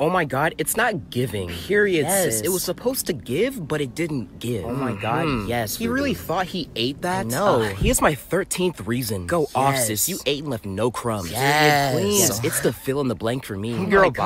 Oh my god, it's not giving. Period, sis. It was supposed to give, but it didn't give. Oh my god, Mhm. yes. He really thought he ate that? No. Uh, ah, he is my 13th reason. Go off, sis. You ate and left no crumbs. Yes. Please. Yes. It's the fill in the blank for me. Oh Girl, god.